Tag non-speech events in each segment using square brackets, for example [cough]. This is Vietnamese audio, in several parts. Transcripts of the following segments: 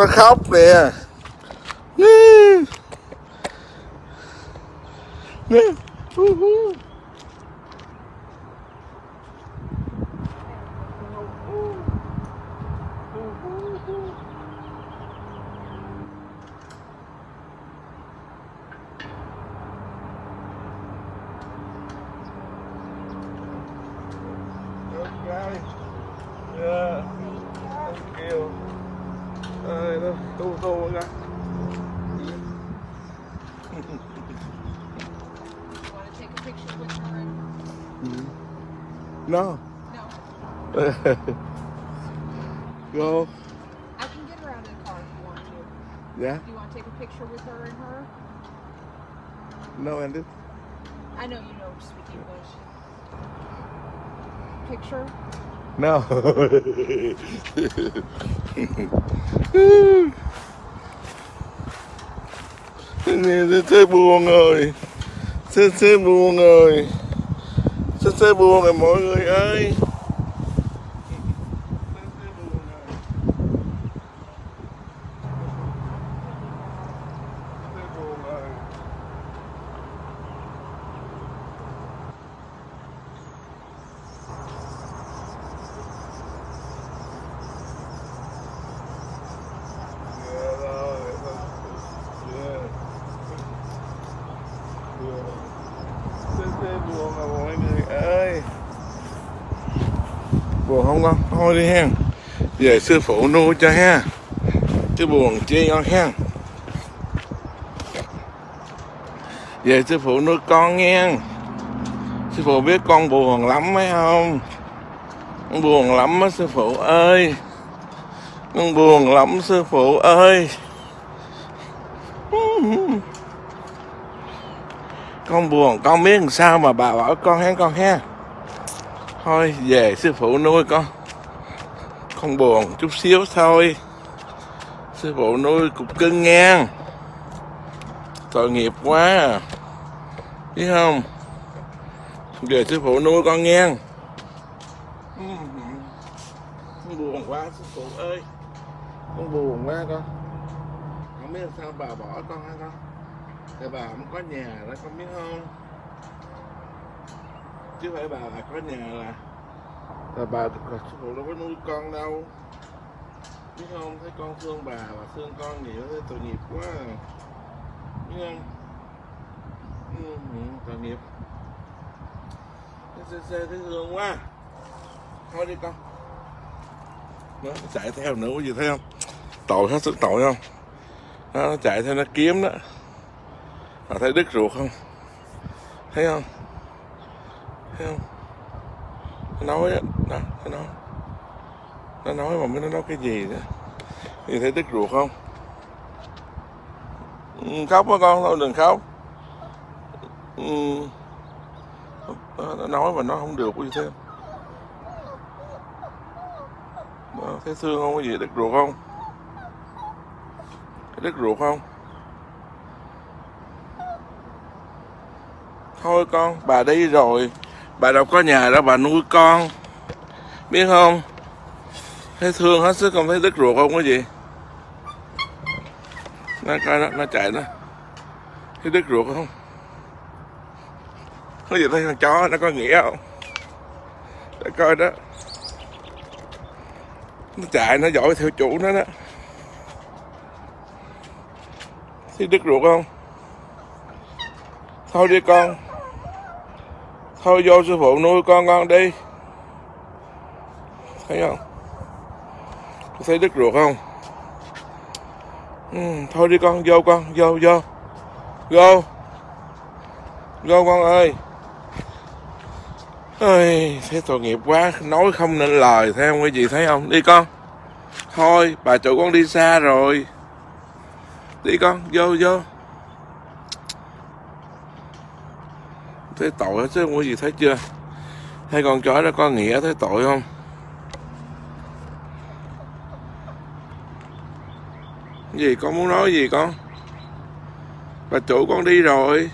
nó khóc nè nè Okay. Yeah. Thank you. Ai đó, tu tu ra. You want to take a picture with her? And, No. no, Go. I can get her out of the car if you want to. Yeah. Do you want to take a picture with her and her? No, Andy. I know you know speak English. Picture? No. Nè, thế buồn rồi. Thế thế buồn rồi. Thế thế buồn rồi mọi người ơi. Thế buồn rồi. Yeah, no, yeah. Yeah. Thế thế buồn rồi mọi người ơi. Buồn không con? Thôi đi hen. Về sư phụ nuôi cho ha. Chứ buồn chi con ha. Về sư phụ nuôi con nghe. Sư phụ biết con buồn lắm mấy không? Con buồn lắm á, sư phụ ơi. Con buồn lắm, sư phụ ơi. Con buồn, con biết làm sao mà bà bảo con hen con ha. Thôi, về sư phụ nuôi con. Con buồn, chút xíu thôi. Sư phụ nuôi cục cưng ngang Tội nghiệp quá à. Biết không? Về sư phụ nuôi con ngang Con buồn quá, sư phụ ơi. Con buồn quá con. Không biết sao bà bỏ con hả con? Tại bà không có nhà đó, con biết không? Chứ phải bà là có nhà là là bà sư phụ đâu có nuôi con đâu. Biết không? Thấy con thương bà và thương con nhiều thấy tội nghiệp quá à. biết không? Ừ, tội nghiệp. Thấy xe xe thấy thương quá à. thôi đi con. Nó chạy theo nữa có gì thấy không? Tội hết sức tội không? Đó, nó chạy theo nó kiếm đó. Mà thấy đứt ruột không? Thấy không? Thấy không? Nó nói đó nó nói nó nói mà mới nó nói cái gì đó. Thì thấy tức ruột không? Ừ, khóc á con? Thôi đừng khóc. Ừ. Nó nói mà nó không được có gì thêm đó, thấy thương không? Có gì đứt ruột không? Thấy đứt ruột không? Thôi con bà đi rồi. Bà đâu có nhà đâu bà nuôi con biết không? Thấy thương hết sức không thấy đứt ruột không có gì. Nó coi nó, nó chạy nó thấy đứt ruột không? Có gì thấy con chó nó có nghĩa không? Để coi đó. Nó chạy nó giỏi theo chủ nó đó. Thấy đứt ruột không? Thôi đi con. Thôi vô sư phụ nuôi con con đi thấy không? Thấy đứt ruột không? Ừ, thôi đi con vô con vô vô. Vô. Vô con ơi. Ơi thấy tội nghiệp quá nói không nên lời thấy không? Cái gì thấy không? Đi con. Thôi bà chủ con đi xa rồi. Đi con vô vô. Thấy tội chứ không có gì thấy chưa? Thấy con chó đó có nghĩa thấy tội không? Gì? Con muốn nói gì con? Bà chủ con đi rồi.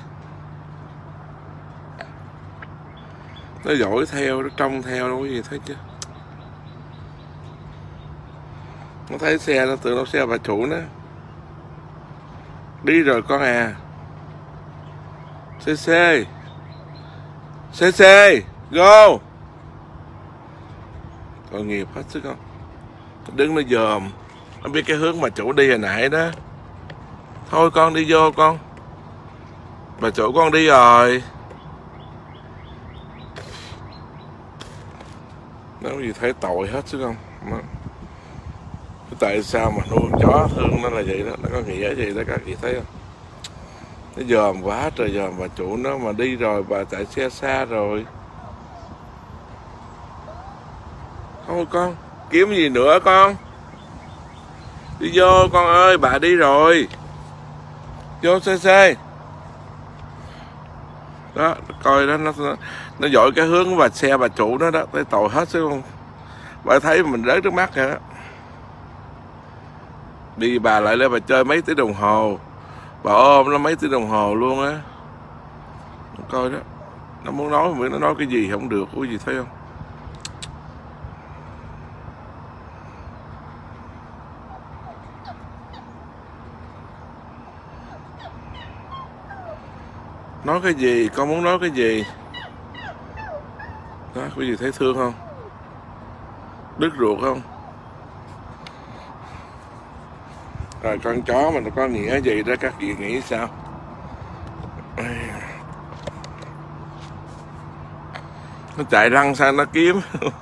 Nó dỗi theo, nó trông theo đâu có gì thấy chưa nó thấy xe nó tưởng nó xe bà chủ nó. Đi rồi con à. Cc cc go. Tội nghiệp hết sức không? Đứng nó dòm nó biết cái hướng mà chủ đi hồi nãy đó. Thôi con đi vô con. Bà chủ con đi rồi. Nó gì thấy tội hết chứ không nó tại sao mà nuôi chó thương nó là vậy đó? Nó có nghĩa gì đó các chị thấy không? Nó dòm quá trời dòm bà chủ nó mà đi rồi bà chạy xe xa rồi. Thôi con, kiếm gì nữa con? Đi vô con ơi bà đi rồi. Vô cc đó coi đó nó nó, dội cái hướng và xe bà chủ nó đó tới tội hết chứ không bà thấy mình rớt trước mắt rồi đó đi bà lại lên bà chơi mấy tiếng đồng hồ. Bà ôm nó mấy tiếng đồng hồ luôn á. Coi đó nó muốn nói mà nó nói cái gì không được có gì thấy không? Nói cái gì? Con muốn nói cái gì? Đó có gì thấy thương không? Đứt ruột không? Rồi, con chó mà nó có nghĩa gì đó, các vị nghĩ sao? À. Nó chạy răng sang nó kiếm?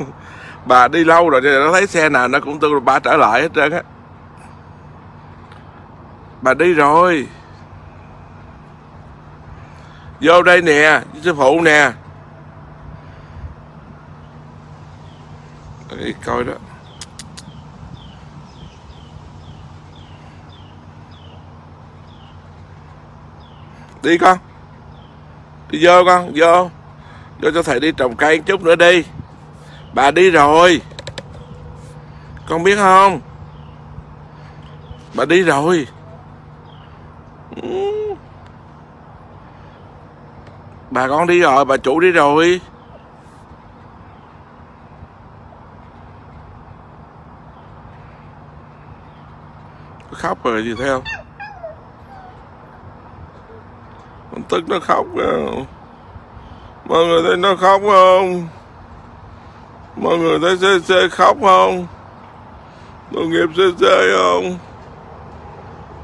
[laughs] Bà đi lâu rồi, nó thấy xe nào nó cũng tư, bà trở lại hết trơn á. Bà đi rồi vô đây nè sư phụ nè. Đi coi đó. Đi con. Đi vô con, vô. Vô cho thầy đi trồng cây chút nữa đi. Bà đi rồi. Con biết không? Bà đi rồi. Ừ bà con đi rồi, bà chủ đi rồi. Khóc rồi gì theo. Con tức nó khóc kìa mọi người thấy nó khóc không? Mọi người thấy xê xê khóc không? Tội nghiệp xê xê không?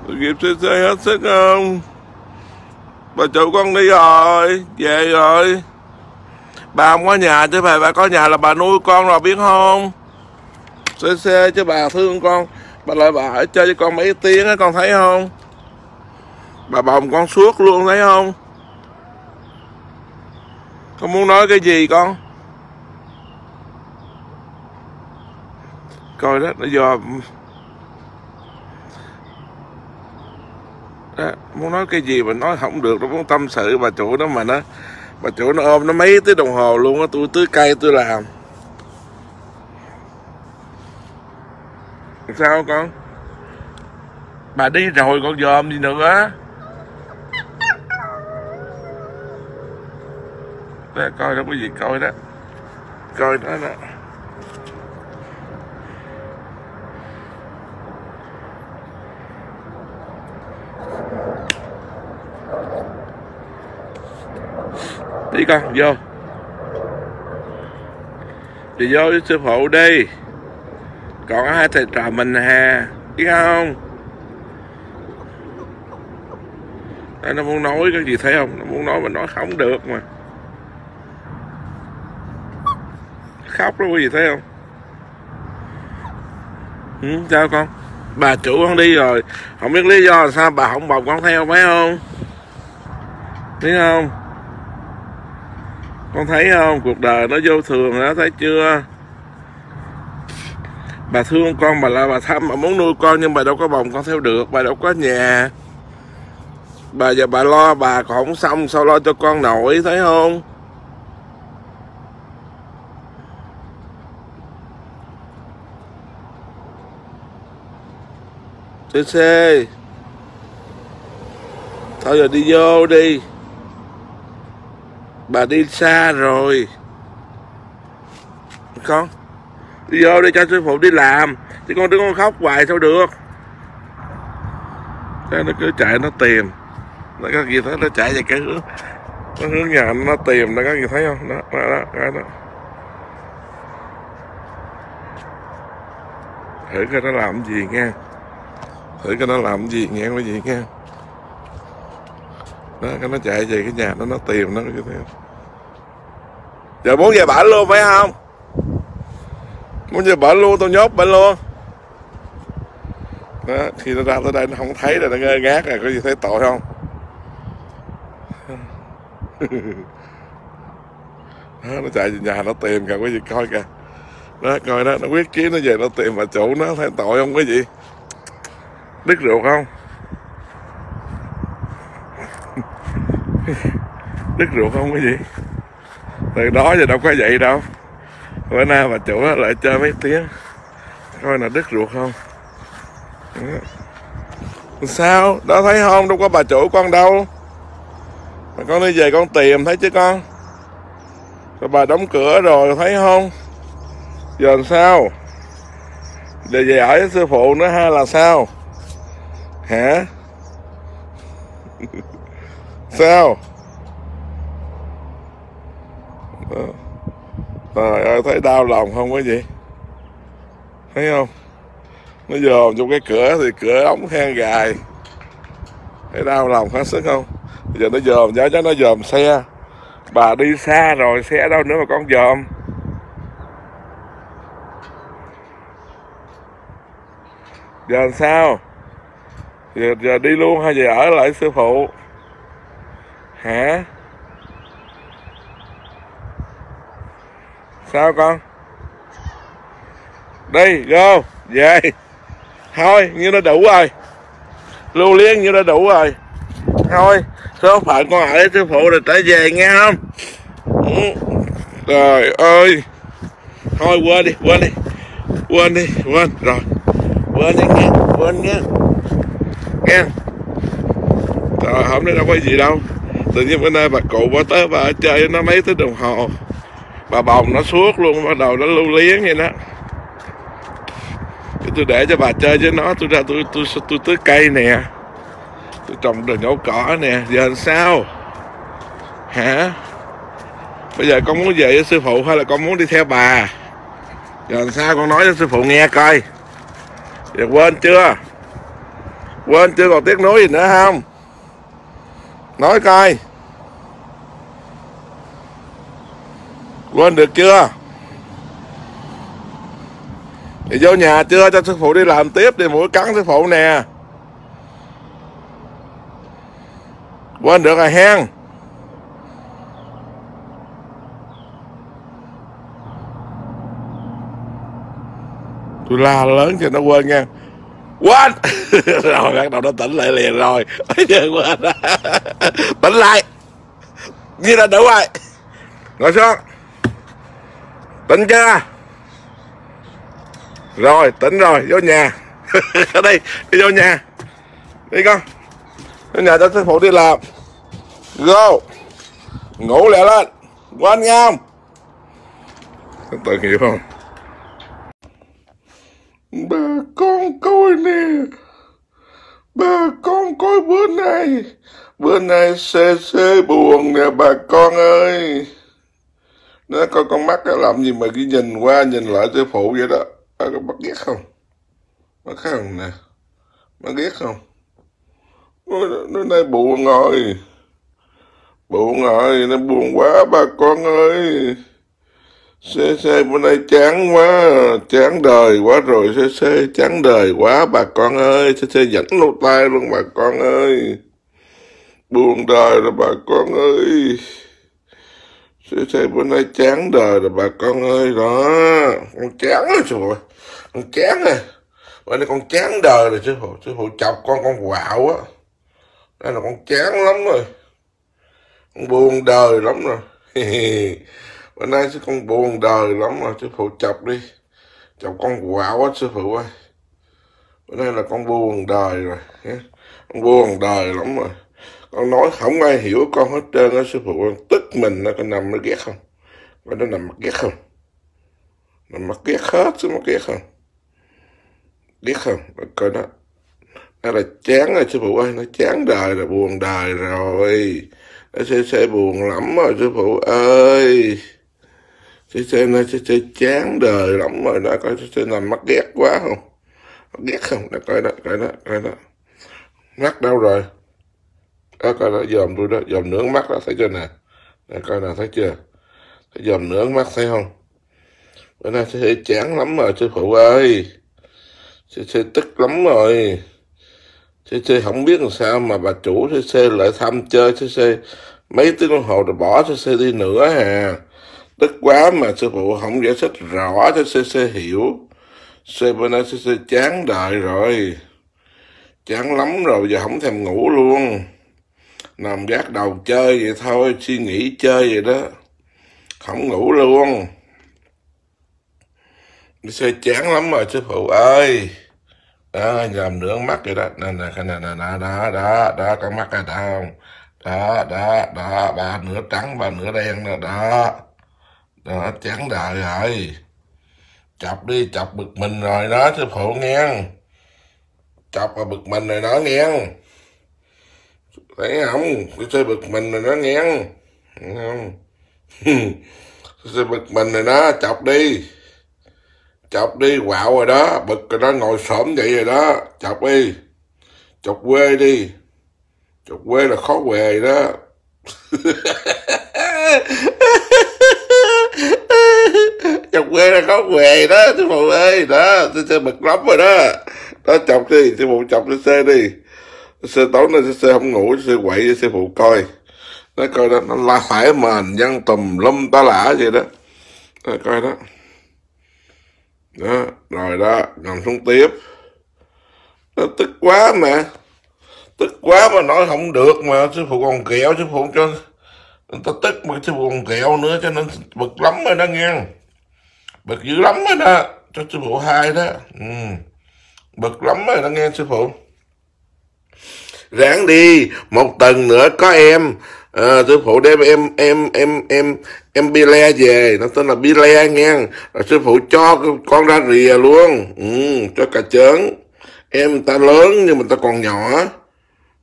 Tội nghiệp xê xê hết sức không? Bà chủ con đi rồi, về rồi. Bà không có nhà chứ bà bà có nhà là bà nuôi con rồi, biết không? Xe xe chứ bà, thương con. Bà lại bà ở chơi với con mấy tiếng á, con thấy không? Bà bồng con suốt luôn, thấy không? Con muốn nói cái gì con? Coi đó nó do đó, muốn nói cái gì mà nói không được nó muốn tâm sự bà chủ đó mà nó bà chủ nó ôm nó mấy tiếng đồng hồ luôn á tôi tưới cây tôi làm. Sao con? Bà đi rồi con dòm gì nữa đó, coi đó có gì coi đó. Coi đó đó đi con vô. Thì vô với sư phụ đi. Còn hai thầy trò mình hà biết không? Đây, nó muốn nói cái gì thấy không? Nó muốn nói mà nói không được mà. Khóc đó quý vị thấy không? Ừ, sao con? Bà chủ con đi rồi. Không biết lý do là sao bà không bọc con theo phải không? Biết không? Con thấy không? Cuộc đời nó vô thường đó thấy chưa? Bà thương con, bà là bà thăm, bà muốn nuôi con nhưng bà đâu có bồng con theo được, bà đâu có nhà. Bà giờ bà lo, bà còn không xong, sao lo cho con nổi, thấy không? CC Thôi giờ đi vô đi. Bà đi xa rồi. Con đi vô đi cho sư phụ đi làm. Chứ con đứa con khóc hoài sao được. Cái nó cứ chạy nó tìm. Nó có gì thấy nó chạy về cái hướng nó hướng nhà nó tìm nó có gì thấy không? Đó đó đó, đó, đó. thử coi nó làm gì nghe. Thử coi nó làm gì nghe cái gì nghe. Đó cái nó chạy về cái nhà nó nó tìm nó như thế giờ muốn về bản luôn phải không? Muốn về bản luôn tao nhốt bển luôn. Đó, khi nó ra tới đây nó không thấy rồi nó ngơ ngác rồi có gì thấy tội không? [laughs] Đó, nó chạy về nhà nó tìm kìa cái gì coi kìa. Đó coi đó nó quyết chí nó về nó tìm bà chủ nó thấy tội không cái gì? Đứt ruột không? [laughs] Đứt ruột không cái gì? Từ đó giờ đâu có vậy đâu. Bữa nay bà chủ lại chơi mấy tiếng. Coi là đứt ruột không? Đó. sao? Đó thấy không? Đâu có bà chủ con đâu. Mà con đi về con tìm, thấy chứ con? Rồi bà đóng cửa rồi, thấy không? Giờ làm sao? Để về ở với sư phụ nữa hay là sao? Hả? [laughs] Sao? Ừ. trời ơi thấy đau lòng không quý gì? Thấy không? Nó dòm trong cái cửa thì cửa ống hang gài. Thấy đau lòng hết sức không? Bây giờ nó dòm giá cho nó dòm xe. Bà đi xa rồi xe đâu nữa mà con dòm? Giờ làm sao? Giờ, giờ đi luôn hay giờ ở lại sư phụ? Hả? Sao con? Đi go về. Thôi, như nó đủ rồi. Lưu liên, như nó đủ rồi. Thôi, số phận con ở sư phụ rồi trở về nghe không? Ừ. Trời ơi. Thôi, quên đi quên đi. Quên đi, quên. Rồi. Quên đi nghe, quên nghe. Nghe. Trời, hôm nay đâu có gì đâu. Tự nhiên bữa nay bà cụ bà tới bà chơi nó mấy tiếng đồng hồ bà bồng nó suốt luôn bắt đầu nó lưu liếng vậy đó. Cái tôi để cho bà chơi với nó tôi ra tôi tôi tôi, tôi tưới cây nè. Tôi trồng đồ nhổ cỏ nè. Giờ làm sao? Hả? Bây giờ con muốn về với sư phụ hay là con muốn đi theo bà? Giờ làm sao con nói cho sư phụ nghe coi. Giờ quên chưa? Quên chưa còn tiếc nuối gì nữa không? Nói coi. Quên được chưa? Thì vô nhà chưa? Cho sư phụ đi làm tiếp thì mũi cắn sư phụ nè. Quên được rồi hen tôi la lớn cho nó quên nha quên! [laughs] Rồi, bắt đầu nó tỉnh lại liền rồi. Giờ quên. [laughs] Tỉnh lại. Như là đủ rồi. Ngồi xuống tỉnh chưa rồi, tỉnh rồi, vô nhà. [laughs] Ở đây, đi vô nhà. Đi con. Vô nhà cho sư phụ đi làm. Go. Ngủ lẹ lên. Quên nhau không tự hiểu không? Bà con coi nè. Bà con coi bữa nay. Bữa nay xe xe buồn nè bà con ơi nó coi con mắt nó làm gì mà cứ nhìn qua, nhìn lại sư phụ vậy đó. Nó có bắt ghét không? Bắt không nè? Bắt ghét không? Nó nay buồn rồi buồn rồi nó buồn quá bà con ơi. Xe xe bữa nay chán quá, chán đời quá rồi. Xe xe chán đời quá bà con ơi. Xe xe dẫn lô tay luôn bà con ơi. Buồn đời rồi bà con ơi xê xê bữa nay chán đời rồi, bà con ơi, đó. Con chán rồi trời con chán rồi bữa nay con chán đời rồi sư phụ sư phụ chọc con con quạo á. Đây là con chán lắm rồi. Con buồn đời lắm rồi. [laughs] Bữa nay sư con buồn đời lắm rồi sư phụ chọc đi. Chọc con quạo á sư phụ ơi. Bữa nay là con buồn đời rồi con buồn đời lắm rồi con nói không ai hiểu con hết trơn á, sư phụ con tức mình nó có nằm nó ghét không? Và nó nằm ghét không? Nằm mặt ghét hết chứ mặt ghét không? Ghét không? Rồi coi đó nó là chán rồi, sư phụ ơi. Nó chán đời là buồn đời rồi. Nó sẽ sẽ buồn lắm rồi, sư phụ ơi. Sẽ sẽ, nó sẽ sẽ chán đời lắm rồi nó coi sẽ làm mắt ghét quá không? Mắt ghét không? Nó coi đó coi đó coi đó mắt đâu rồi? Đó, coi nó dòm tôi đó, dòm nướng mắt đó, thấy chưa nè? Nè, coi nè thấy chưa? Thấy dòm nướng mắt, thấy không? Bữa nay sẽ chán lắm rồi, sư phụ ơi. Sư sư tức lắm rồi. Sư sư không biết làm sao mà bà chủ sư sư lại thăm chơi sư sư mấy tiếng đồng hồ rồi bỏ sư sư đi nữa hà tức quá mà sư phụ không giải thích rõ cho sư sư hiểu. Sư bữa nay sư sư chán đời rồi. Chán lắm rồi, giờ không thèm ngủ luôn nằm gác đầu chơi vậy thôi, suy nghĩ chơi vậy đó. Không ngủ luôn. Xê chán lắm rồi, sư phụ ơi. Đó nhầm nướng mắt vậy đó. Nè nè nè nè nè, đó đó đó con mắt này đó không? Đó đó đó, ba nửa trắng, ba nửa đen đó đó. Đó trắng đời rồi. Chọc đi, chọc bực mình rồi đó, sư phụ nghe. Chọc và bực mình rồi đó nghe thấy không? Cái xe bực mình rồi đó nghe không? [laughs] Không xe bực mình rồi đó chọc đi. Chọc đi, quạo rồi đó. Bực rồi đó, ngồi xổm vậy rồi đó. Chọc đi. Chọc quê đi. Chọc quê là khó về đó. [laughs] Chọc quê là khó về đó sư phụ ơi. Đó tôi sẽ bực lắm rồi đó. Đó, chọc đi sư phụ chọc cho xe đi sư tối nay sẽ không ngủ sư quậy cho sư phụ coi. Nó coi đó, nó la phải mền văn tùm lum tá lả gì đó. Nó coi đó. Đó, rồi đó nằm xuống tiếp. Nó tức quá mà. Tức quá mà nói không được mà, sư phụ còn kẹo, sư phụ cho người ta tức mà sư phụ còn kẹo nữa cho nên bực lắm rồi đó nghe. Bực dữ lắm rồi đó, cho sư phụ hai đó. Ừ. bực lắm rồi đó nghe, sư phụ ráng đi một tuần nữa có em. À, sư phụ đem em em em em em bi le về. Nó tên là bi le nghe. Rồi sư phụ cho con ra rìa luôn. Ừ, cho cả chớn em ta lớn nhưng mà ta còn nhỏ.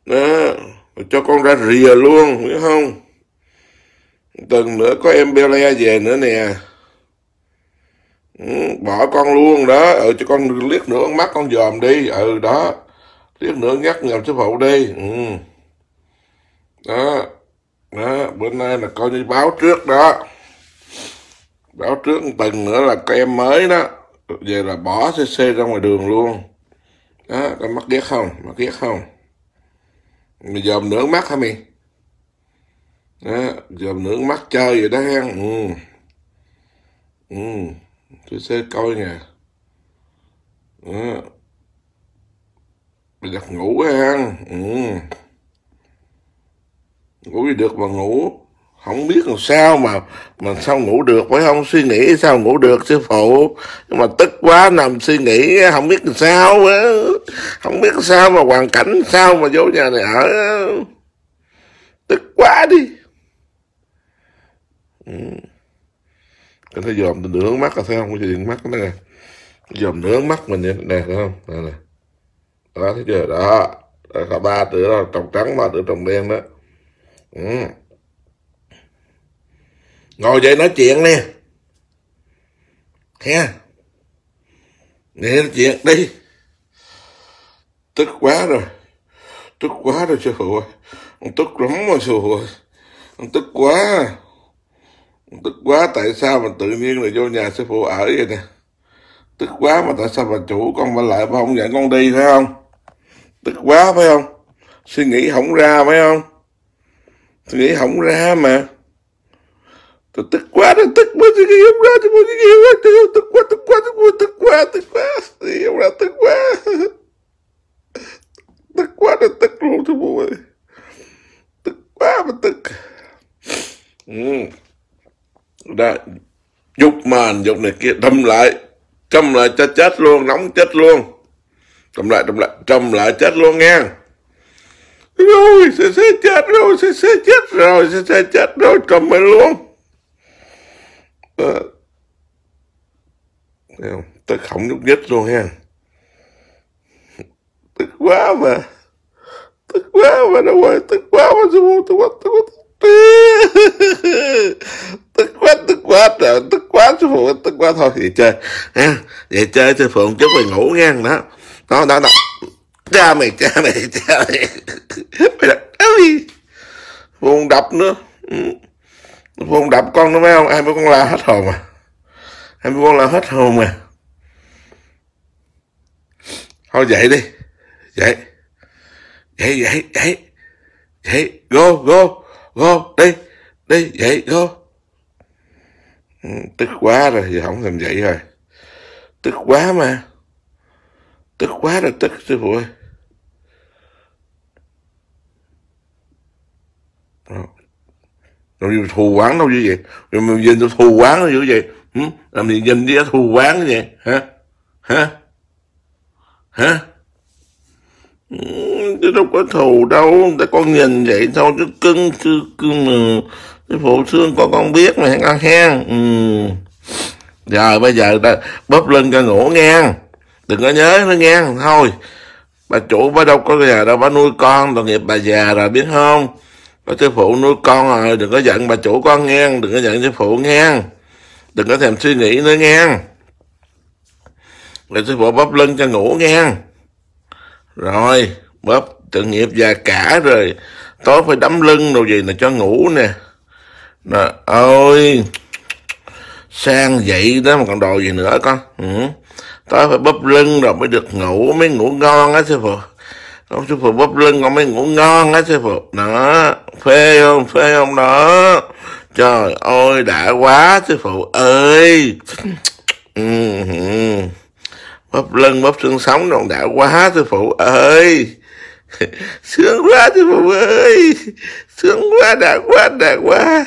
Đó cho con ra rìa luôn biết không? Tuần nữa có em bi le về nữa nè. Ừ, bỏ con luôn đó. Ừ cho con liếc nữa mắt con dòm đi. Ừ đó liếc nữa nhắc nhầm sư phụ đi ừ. đó. Đó, bữa nay là coi như báo trước đó. Báo trước một tuần nữa là các em mới đó, về là bỏ cc ra ngoài đường luôn. Đó, có mắc ghét không? Mắc ghét không? Mày dòm nửa mắt hả mày? Đó dòm nửa mắt chơi vậy đó ha ừ. Ừ. CC coi nè. Đó mày đặt ngủ ha ừ. Ngủ đi được mà ngủ. Không biết làm sao mà mà sao ngủ được, phải không? Suy nghĩ sao ngủ được, sư phụ? Nhưng mà tức quá, nằm suy nghĩ, không biết làm sao á. Không biết sao mà hoàn cảnh sao mà vô nhà này ở. Tức quá đi. Ừ. cái nó dòm từ nửa mắt là thấy không? Cái gì mắt nó nè. Dòm nửa mắt mình nè nè, thấy không? Nè nè đó, thấy chưa? Đó. Đó ba tựa đó trồng trắng ba tựa trồng đen đó. Ừ. ngồi dậy nói chuyện nè. Ha nghe nói chuyện đi. Tức quá rồi. Tức quá rồi, sư phụ ơi. Ông tức lắm rồi, sư phụ ơi. Ông tức quá. Ông tức quá, tại sao mà tự nhiên là vô nhà sư phụ ở vậy nè? Tức quá mà tại sao bà chủ con bà lại bà không dẫn con đi, phải không? Tức quá, phải không? Suy nghĩ không ra, phải không? Suy nghĩ không ra mà. Tôi tức quá, tôi tức quá, suy nghĩ không ra, tôi suy nghĩ không ra. Tức quá tức quá tức quá tức quá tức quá. Suy nghĩ không ra, tức quá. [laughs] Tức quá, tôi tức luôn, tôi muốn. Tức quá mà tức. Ừ. đã dục màn dục này kia, đâm lại. Châm lại cho chết luôn, nóng chết luôn trầm lại trầm lại trầm lại chết luôn nghe rồi sẽ sẽ chết rồi sẽ sẽ chết rồi sẽ sẽ chết rồi trầm lại luôn ờ. à. Thấy không? Tức không nhúc nhích luôn ha. Tức quá mà. Tức quá mà nó quay tức quá mà sư phụ, tức quá, tức quá. [laughs] Tức quá, tức quá, trời, tức quá sư phụ, tức quá thôi, vậy chơi. Ha, vậy chơi sư phụ một chút rồi ngủ ngang đó. Đó, đó, đó. Cha mày, cha mày, cha mày. Mày đập, gì Phụ đập nữa. Ừ. Đập con nữa mấy không? Ai mấy con la hết hồn à? Ai mấy con la hết hồn à? thôi dậy đi dậy dậy dậy dậy dậy go go go đi đi dậy go ừ, tức quá rồi giờ không thèm dậy rồi tức quá mà tức quá rồi tức sư phụ ơi. Đó. Rồi mà thù quán đâu như vậy. Rồi mình nhìn tôi thù quán đâu như vậy ừ? Làm gì nhìn đi thù quán như vậy? Hả? Hả? Hả? Ừ, chứ đâu có thù đâu. Ta con nhìn vậy thôi chứ cưng chứ cưng mà cái phụ xương con con biết mà con hen ừ. giờ bây giờ ta bóp lưng cho ngủ nghe đừng có nhớ nó nghe. Thôi bà chủ bà đâu có nhà đâu bà nuôi con tội nghiệp bà già rồi biết không? Bà sư phụ nuôi con rồi đừng có giận bà chủ con nghe. Đừng có giận sư phụ nghe. Đừng có thèm suy nghĩ nữa nghe. Rồi sư phụ bóp lưng cho ngủ nghe. Rồi bóp tội nghiệp già cả rồi. Tối phải đấm lưng đồ gì là cho ngủ nè. Rồi, ôi sang vậy đó mà còn đồ gì nữa con? Ừ ta phải bóp lưng rồi mới được ngủ mới ngủ ngon á sư phụ. Ông sư phụ bóp lưng con mới ngủ ngon á sư phụ. Đó phê không phê không đó. Trời ơi đã quá sư phụ ơi. Ừ, ừ. Bóp lưng bóp xương sống còn đã quá sư phụ ơi. [laughs] Sướng quá sư phụ ơi. Sướng quá đã quá đã quá.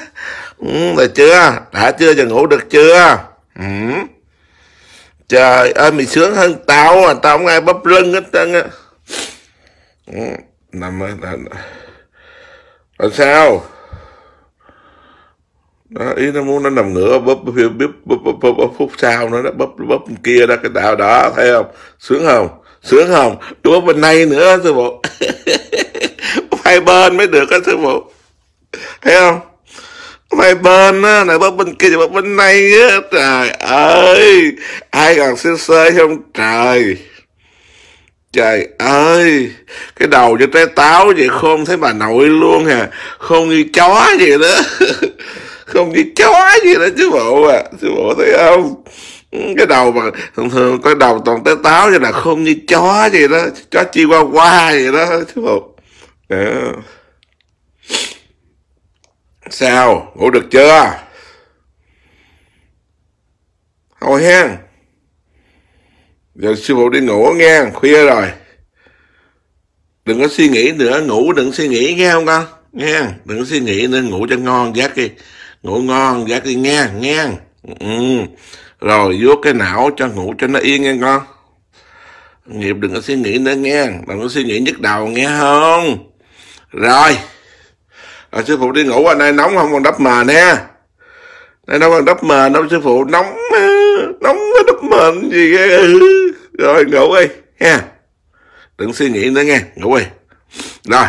Ừ, là chưa? Đã chưa giờ ngủ được chưa? Ừ trời ơi mày sướng hơn tao à tao không ai bắp lưng hết trơn á. Ừ, nằm nằm rồi sao? Đó, ý nó muốn nó nằm ngửa bóp bóp bóp bóp bóp, bóp, bóp phút sau nữa đó bóp bóp kia đó cái đạo đó thấy không? Sướng không? Sướng không? Đúa bên này nữa sư phụ. [laughs] Hai bên mới được á sư phụ. Thấy không? Hai bên á, này bóp bên kia bóp bên này á, trời ơi. Ai còn xin xơi không? Trời. Trời ơi. Cái đầu cho trái táo vậy không thấy bà nội luôn hà không như chó vậy đó. [laughs] Không như chó gì đó chứ bộ à. Chứ bộ thấy không? Cái đầu mà thường thường cái đầu toàn té táo như là không như chó gì đó. Chó chi qua qua vậy đó, chứ bộ. Yeah sao? Ngủ được chưa? Thôi hen. Giờ sư phụ đi ngủ nghe, khuya rồi. Đừng có suy nghĩ nữa, ngủ đừng suy nghĩ, nghe không con? Nghe, đừng có suy nghĩ nữa, ngủ cho ngon giấc đi. Ngủ ngon giấc đi, nghe nghe. Ừ. rồi, vuốt cái não cho ngủ cho nó yên nghe con. Nghiệp đừng có suy nghĩ nữa, nghe. Đừng có suy nghĩ nhức đầu, nghe không? Rồi à, sư phụ đi ngủ à, ở đây nóng không? Còn đắp mền nè. Nay đâu còn đắp mền đâu sư phụ? Nóng nóng cái đắp mền gì ghê. Rồi ngủ đi nha đừng suy nghĩ nữa nghe ngủ đi. Rồi.